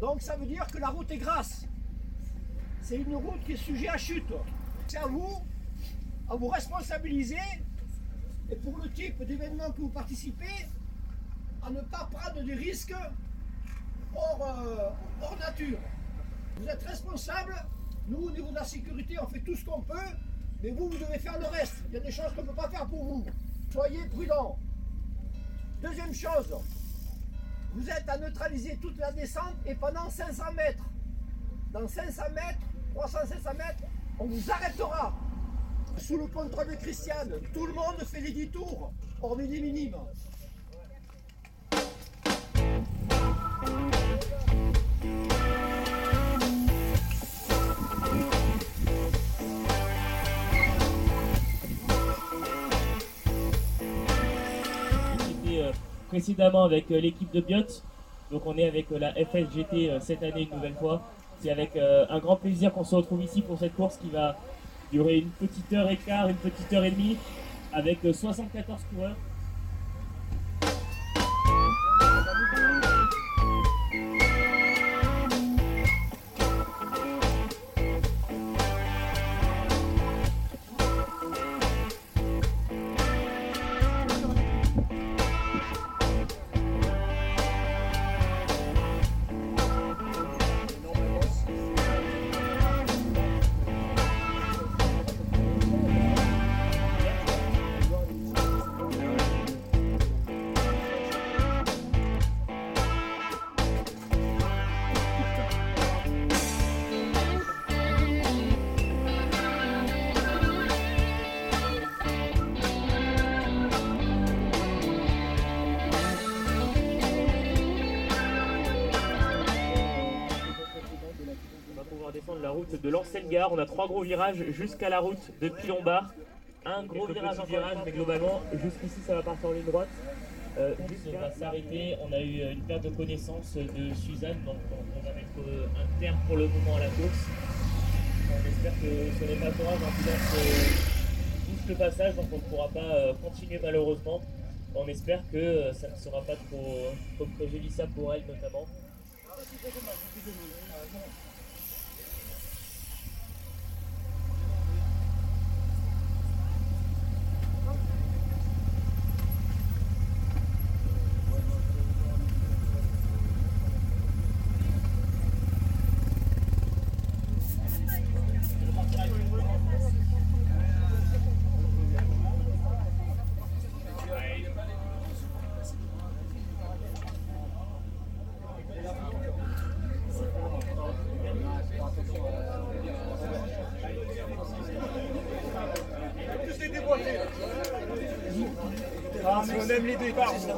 Donc ça veut dire que la route est grasse. C'est une route qui est sujet à chute. C'est à vous, à vous responsabiliser et pour le type d'événement que vous participez, à ne pas prendre des risques hors, euh, hors nature. Vous êtes responsable. Nous, au niveau de la sécurité, on fait tout ce qu'on peut, mais vous, vous devez faire le reste. Il y a des choses qu'on ne peut pas faire pour vous. Soyez prudents. Deuxième chose, vous êtes à neutraliser toute la descente et pendant 500 mètres. Dans 500 mètres, 300-500 mètres, on vous arrêtera. Sous le contrôle de Christiane, tout le monde fait les 10 tours, hormis les minimes. Précédemment avec euh, l'équipe de Biot. Donc on est avec euh, la FSGT euh, cette année une nouvelle fois. C'est avec un grand plaisir qu'on se retrouve ici pour cette course qui va durer une petite heure et quart, une petite heure et demie, avec euh, 74 coureurs. De l'ancienne gare. On a trois gros virages jusqu'à la route de Pilombard. Un gros virage en virage, mais globalement, jusqu'ici, ça va partir en ligne droite. Euh, va s'arrêter. On a eu euh, une perte de connaissance de Suzanne, donc on, va mettre euh, un terme pour le moment à la course. On espère que ce n'est pas grave. Euh, bouge le passage, donc on ne pourra pas euh, continuer malheureusement. On espère que ça ne sera pas trop, trop préjudiciable pour elle notamment.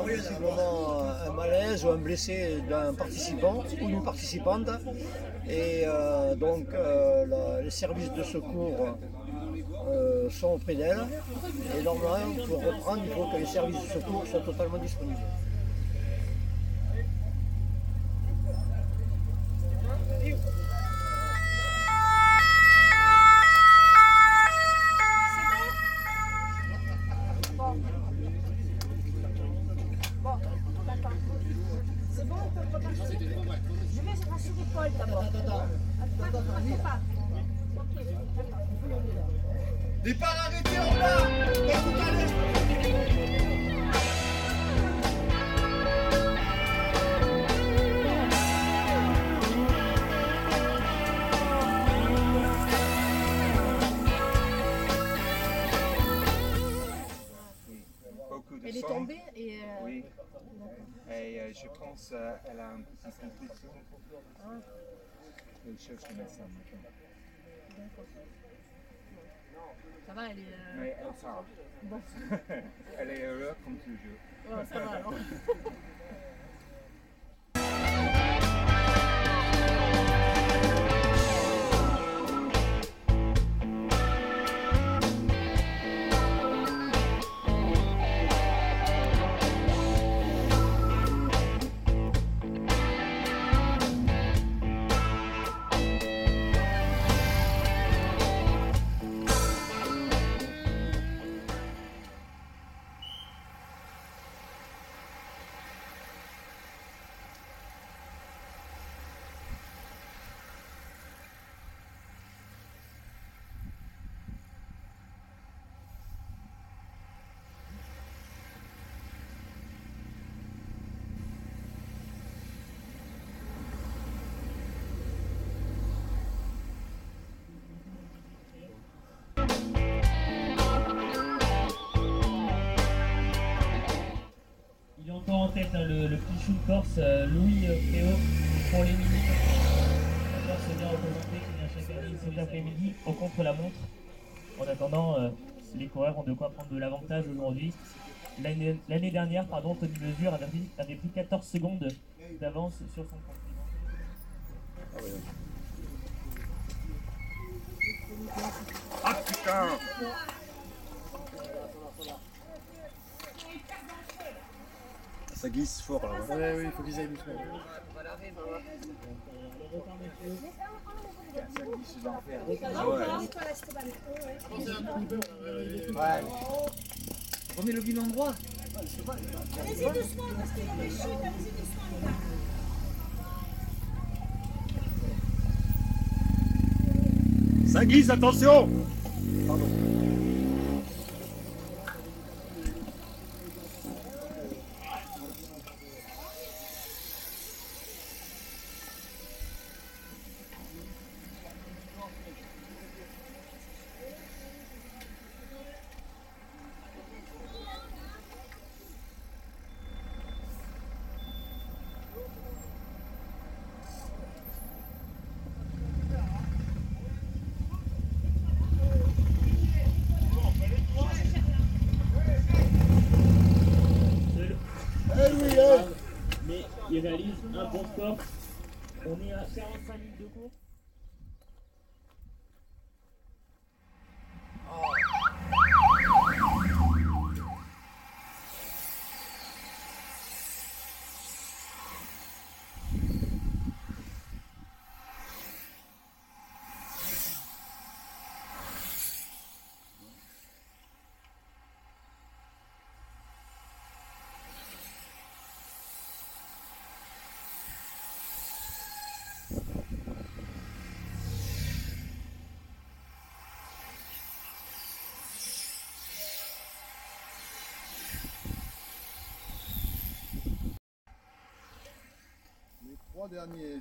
Visiblement un malaise ou un blessé d'un participant ou d'une participante. Et euh, donc euh, les services de secours euh, sont auprès d'elle. Et normalement, pour reprendre, il faut que les services de secours soient totalement disponibles. Je vais Paul d'abord. Départ arrêté en bas Et euh, je pense qu'elle a un petit compression. Ah, Elle cherche le médecin. d'accord. Ça va, elle est. euh, Mais elle part. Bon, elle est heureuse comme toujours. ça va alors. hein, le, petit chou Corse, euh, Louis euh, Cléo, pour les mini. La Corse bien représentée, qui vient chaque année cet après-midi au contre-la-montre. En attendant, euh, les coureurs ont de quoi prendre de l'avantage aujourd'hui. L'année dernière, pardon, Tony Mesure avait, avait pris 14 secondes d'avance sur son concurrent. Ah putain Ça glisse fort là. Ouais, oui, il faut qu'ils aillent doucement. Remets le bilan droit. Allez-y doucement parce qu'il y a des chutes, allez-y doucement les gars. Ça glisse, attention. Mais il réalise un bon score. On est à 45 minutes de cours. Les trois derniers.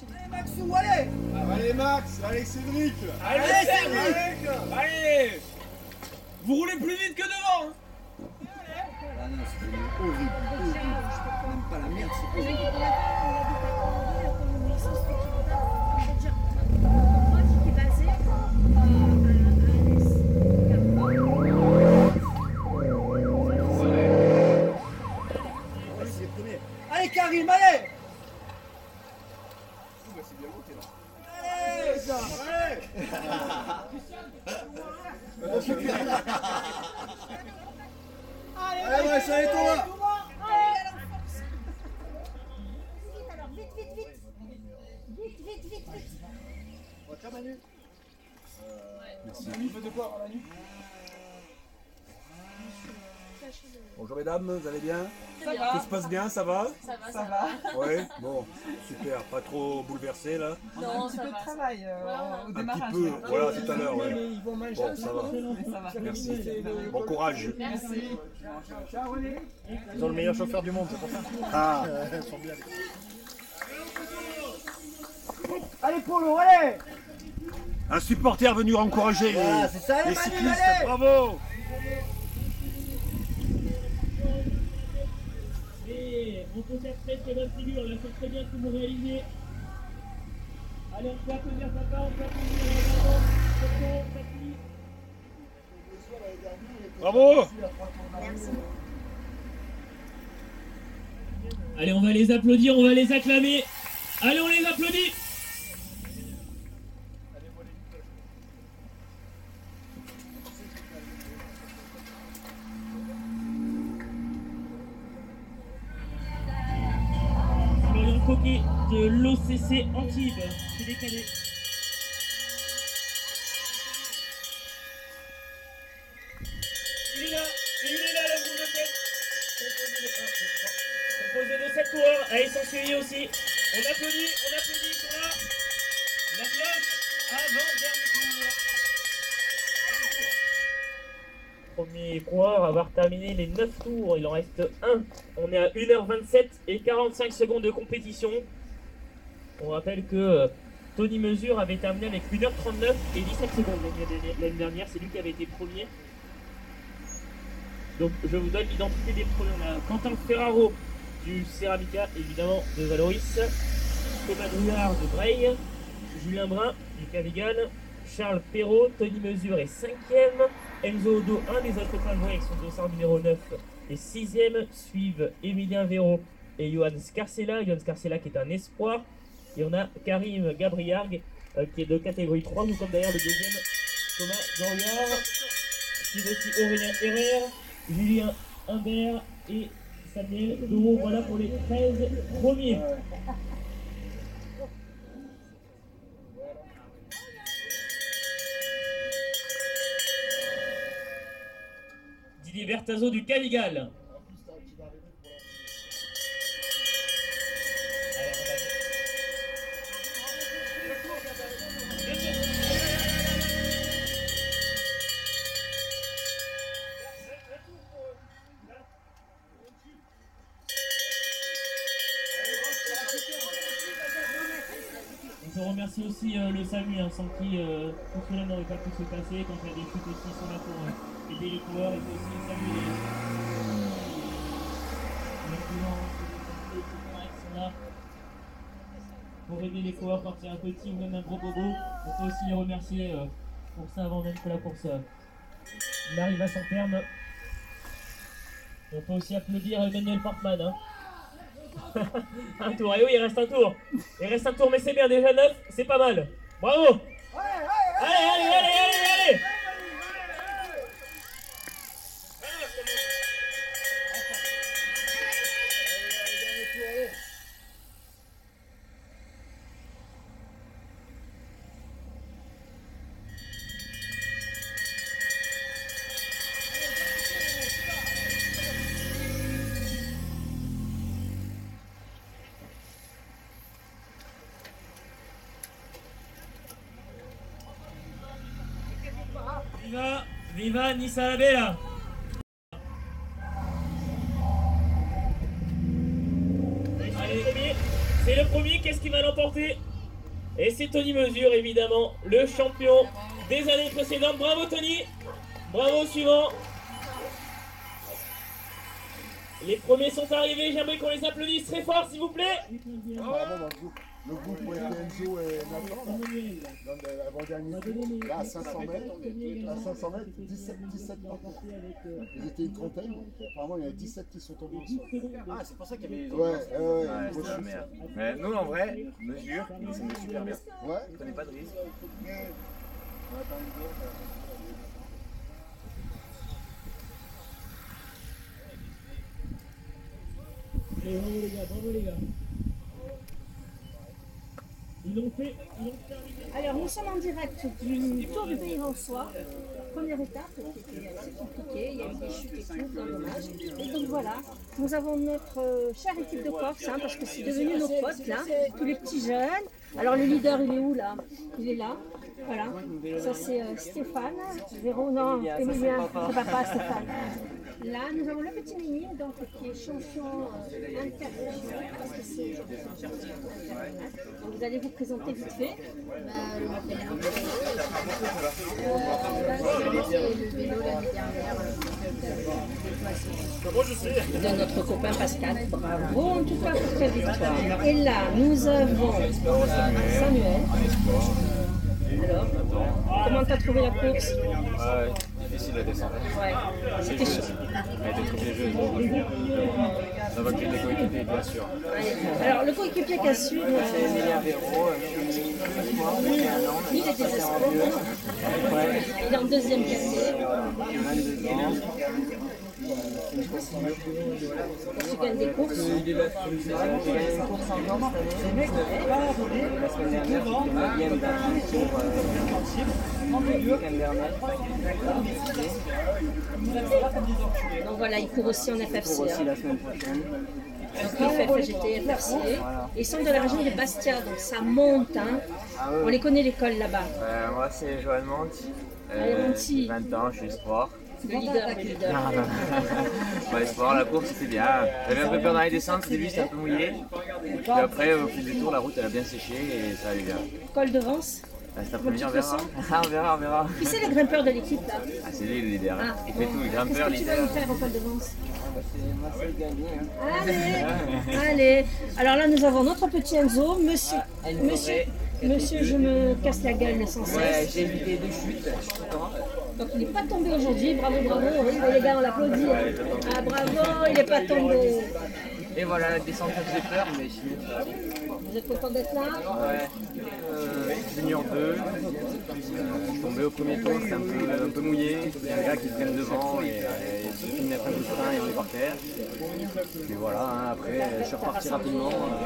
Bruno Allez Maxou, allez Allez Max, allez Cédric Allez Cédric Allez Vous roulez plus vite que devant hein. Ah non, c'est horrible, horrible. Même pas la merde, c'est horrible. inquiétez pas, on habite à Colombie, la connaissance que tu vas avoir. On est déjà- Moi, qui est basé euh, à Ouais, c'est les premiers. Allez Karim, allez Allez ça, allez Allez, ouais, ça allez Thomas Vite alors, vite, vite, vite. Vite, vite, vite, vite. Tiens Manu Bonjour mesdames, vous allez bien Tout se passe bien, ça va Ça va, ça, va. Oui, bon, super, pas trop bouleversé là Non, ça va. travail euh, au Un démarrage. petit peu, voilà, tout à l'heure, ouais. Ils vont manger Bon, ça va. Ça va. Merci. Bon courage. Ils ont le meilleur chauffeur du monde, c'est pour ça. Ah, Allez Polo, allez un supporter venu encourager les, Ah, c'est ça, les Manu, cyclistes, allez bravo Et on peut faire très très bonne figure, là c'est très bien que vous réalisez. Allez, on peut applaudir papa, on peut Coco, papy. Bravo Allez, on va les applaudir, on va les acclamer. Allez, on les applaudit. l'OCC Antibes, c'est décalé. Il est là, il est là le groupe de tête. Composé de, un, deux, trois. Composé de 7 coureurs, sont suivis aussi. On applaudit, on applaudit, sont là. La cloche, avant dernier coureur. Premier coureur à avoir terminé les 9 tours, il en reste 1. On est à 1h27 et 45 secondes de compétition. On rappelle que euh, Tony Mesure avait terminé avec 1h39 et 17 secondes l'année- dernière, c'est lui qui avait été premier. Donc je vous donne l'identité des premiers. Quentin Ferraro du Ceramica, évidemment de Valoris, Thomas Drouillard de Breil, Julien Brun du Cavigan, Charles Perrault, Tony Mesure est 5ème, Enzo Odo, un des autres favoris avec son dossard numéro 9, est 6ème, suivent Emilien Véro et Johan Scarcella, Johan Scarcella qui est un espoir, et on a Karim Gabriarg euh, qui est de catégorie 3, tout comme d'ailleurs le deuxième Thomas Drouillard, suivent aussi Aurélien Ferrer, Julien Humbert et Samuel Doro. Voilà pour les 13 premiers. Didier Bertazo du Caligal. Remercier aussi euh, le SAMU, hein, sans qui euh, tout cela n'aurait pas pu se passer. Quand il y a des chutes aussi, ils sont là pour euh, aider les coureurs. Il faut aussi saluer les, les les pompiers, etc., qui sont là pour aider les coureurs quand il y a un petit ou même un gros bobo. On peut aussi les remercier euh, pour ça avant même que la course euh, n'arrive à son terme. On peut aussi applaudir Emmanuel Portman. Hein. un tour, et oui, il reste un tour. Il reste un tour, mais c'est bien, déjà 9, c'est pas mal. Bravo. Allez, allez, allez, allez, Allez, premier, c'est le premier, qu'est-ce qui va l'emporter? Et c'est Tony Mesure, évidemment, le champion des années précédentes. Bravo Tony. Bravo suivant. Les premiers sont arrivés, j'aimerais qu'on les applaudisse très fort, s'il vous plaît Le groupe Enzo et Nathan, l'avant-dernier, là à 500 mètres, à 500 mètres, 17, 17 parcours. Ils étaient une trentaine, apparemment il y en a 17 qui sont tombés dessus. Ah, c'est pour ça qu'il y avait les Ouais, ouais, ouais. Ouais, gros c'est la merde. Mais nous, en vrai, mesure, il descendait super bien. Ouais. Il prenait pas de risque. Et bravo les gars, bravo les gars Ils ils Alors, nous sommes en direct du Tour du Pays Rançois. Première étape qui était assez compliquée, il y a eu des chutes et tout, plein de dommages. Et donc voilà, nous avons notre euh, chère équipe de Corse, hein, parce que c'est devenu nos potes là, tous les petits jeunes. Alors le leader, il est où là? Il est là. Voilà, ça c'est euh, Stéphane, Véro, non, Emilien, c'est papa Stéphane. Là, nous avons le petit Mini, donc, qui est champion euh, international, parce que c'est international. Donc, vous allez vous présenter vite fait. Euh, bah, le vélo l'année dernière. Euh, de notre copain Pascal. Bravo en tout cas pour ta victoire. Et là, nous avons Samuel. Alors, comment t'as trouvé la course Ouais, difficile à descendre. Ouais, c'était chaud. Elle était piégeuse. Ça va que des coéquipiers, bien sûr. Alors, le coéquipier qui a su, euh, il était Il est en deuxième classé. Tu gagnes des courses. Une course en Corse cette année. La semaine dernière, j'étais neuvième d'un tour euh, Canbernet. Donc voilà, il court aussi en FFC. aussi hein. la semaine prochaine. Donc IFFGT, FFC. Ils sont de la région de Bastia, donc ça monte. Hein. Ah. On les connaît l'école là-bas. Euh, moi, c'est Joël Monti. Monti. 20 ans, je suis sport. Le leader, le leader. Non. Ouais, sport, la course, c'était bien. J'avais un peu peur dans les descentes, au début, c'était un peu mouillé. Puis après, au fil du tour, la route, elle a bien séché et ça allait bien. Col de Vence. Là, Cet après-midi, on verra. on verra, on verra. Qui c'est le grimpeur de l'équipe là Ah, c'est lui le leader. Ah, Il fait bon. tout, le Qu'est-ce grimpeur, que tu vas nous faire au col de Vence Moi, c'est gagné. Hein. Allez, allez. Alors là, nous avons notre petit Enzo, monsieur, monsieur, monsieur, je me casse la gueule sans cesse. Ouais, j'ai évité deux chutes, je suis content. Donc il n'est pas tombé aujourd'hui, bravo, bravo. Les gars, on l'applaudit. hein. Ah bravo, il n'est pas tombé. Et voilà, la descente, faisait peur, mais sinon. Vous êtes content d'être là? Ouais. Euh, junior 2. Euh, je suis tombé au premier tour, c'était un peu, un peu mouillé. Il y a un gars qui traîne devant et il suffit de mettre un coup de frein et on est par terre. Et voilà, hein, après, je suis reparti rapidement. euh,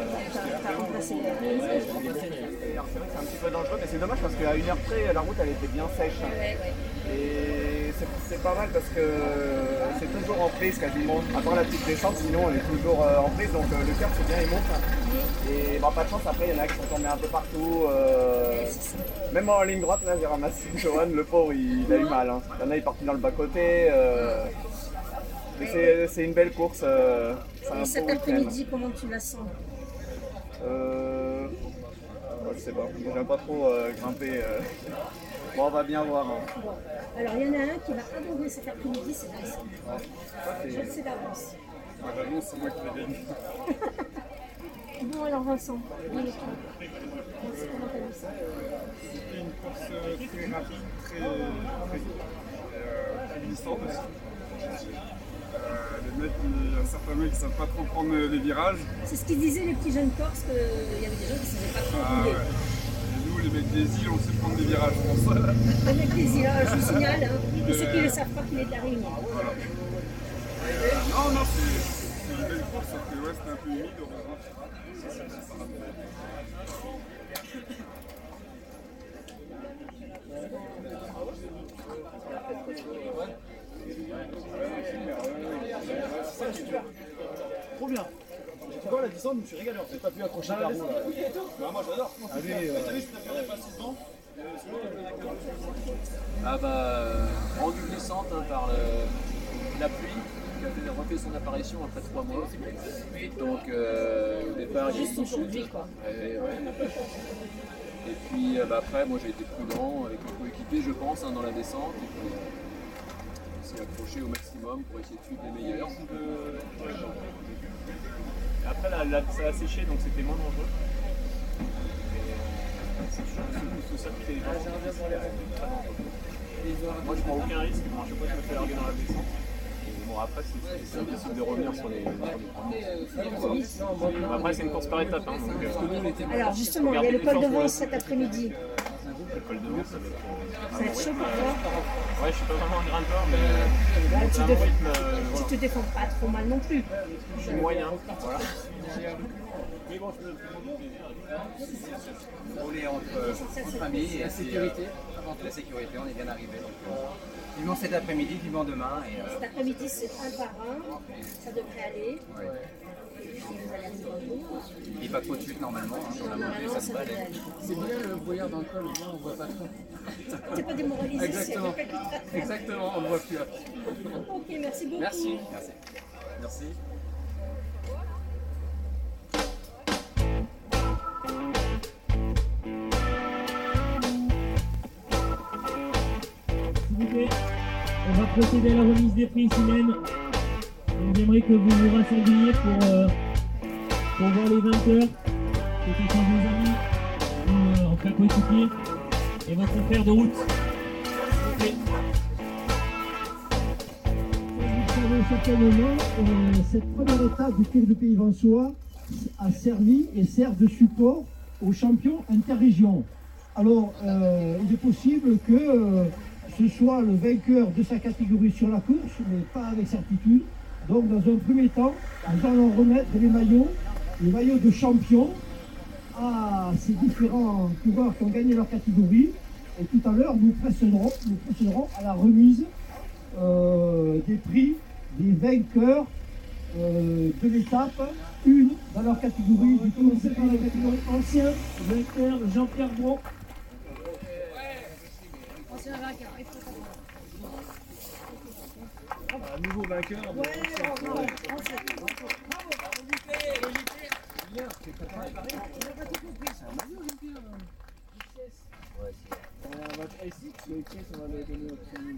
Dangereux, mais c'est dommage parce qu'à une heure près, la route elle était bien sèche. Et c'est- pas mal parce que c'est toujours en prise quasiment. À part la petite descente, sinon on est toujours euh, en prise, donc euh, le cœur c'est bien, il monte. Et bah, pas de chance, après il y en a qui sont tombés un peu partout. euh, même en ligne droite, là j'ai ramassé Johan, le pauvre il, il a eu mal. hein. Il y en a, il est parti dans le bas-côté. euh, mais c'est- une belle course. euh, Et cet après-midi, comment tu la sens? Euh... je sais pas, j'aime pas trop euh, grimper. euh. Bon, on va bien voir. hein. Bon. Alors il y en a un qui va adorer cet après-midi, c'est Vincent. c'est- Je le sais d'avance. Ah, c'est moi qui vais gagner. Bon alors Vincent, dis-le tout. Merci, comment t'as vu ça C'était une course euh, très rapide, très, très, euh, très glissante aussi. Euh, les mecs, il y a certains mecs qui ne savent pas trop prendre les virages. C'est ce qu'ils disaient les petits jeunes Corses, qu'il y avait des gens qui ne savaient pas trop Ah, rouler. ouais. Et nous, les mecs des îles, on sait prendre des virages, je pense. Le mec des îles, je vous signale, hein, pour ceux qui ne savent pas qu'il est de la Réunion. Voilà. Euh, non, non, c'est une belle course, sauf que ouais, c'était un peu humide, heureusement. Ça, ça rappelle. Trop bien. Tu vois la descente, je me suis régalé en fait. T'as pu accrocher par là. Bah, moi j'adore. Allez, euh, T'as vu, je préférais pas 6 ans. Ah bah, euh, rendu glissante hein, par le- la pluie qui a fait- refait son apparition après trois mois. Donc euh, au départ, il y a une chute. quoi. Ouais. Et puis euh, bah, après, moi j'ai été prudent avec mes coéquipiers, je pense, hein, dans la descente. Et puis, on s'est accroché au maximum pour essayer de suivre les meilleurs. Après, ça a séché, donc c'était moins dangereux. Euh, c'est ce- ce circuit est vraiment très dangereux. Moi, je prends aucun risque. Bon, à chaque fois, je me fais larguer dans la descente. Et bon, après, c'est impossible de revenir sur les, sur les premiers. Après, c'est une course par étapes. Hein, donc, euh, Alors justement, il y a le col de Vence cet après-midi. Le col de Vence, ça va être. euh, Ça va être chaud pour toi. Ouais, je suis pas vraiment un grimpeur, mais Là, c'est tu, un te, rythme. euh, tu voilà. te défends pas trop mal non plus. Je suis moyen. Voilà. Mais bon, je peux rouler entre, entre amis et La sécurité. euh, la sécurité, on est bien arrivé. Donc, euh, vivement cet après-midi, vivement demain. Et, euh, Cet après-midi, c'est un par un. Ça devrait aller. Il n'y a pas trop de chute normalement. hein, sur la montée, ça se. C'est bien le brouillard dans le col, on voit pas trop. T'es pas démoralisé Exactement. Exactement, on ne voit plus. Ok, merci beaucoup. Merci. Merci. Merci. S'il vous plaît, on va procéder à la remise des prix. Donc j'aimerais que vous vous rassembliez pour, euh, pour voir les vainqueurs. C'était sans vos amis, ou euh, en cas et votre frère de route. Certainement, euh, cette première étape du Tour du Pays Vansois a servi et sert de support aux champions interrégions. Alors, euh, il est possible que ce soit le vainqueur de sa catégorie sur la course, mais pas avec certitude. Donc, dans un premier temps, nous allons remettre les maillots, les maillots de champion à ces différents coureurs qui ont gagné leur catégorie. Et tout à l'heure, nous procéderons, nous à la remise euh, des prix des vainqueurs euh, de l'étape, une dans leur catégorie. Coup, c'est par la catégorie ancien, vainqueur Jean-Pierre Gros. Ancien vainqueur. Un nouveau vainqueur. Ouais, bravo, bravo, ancien. On va SX, le XS, on va le donner au premier.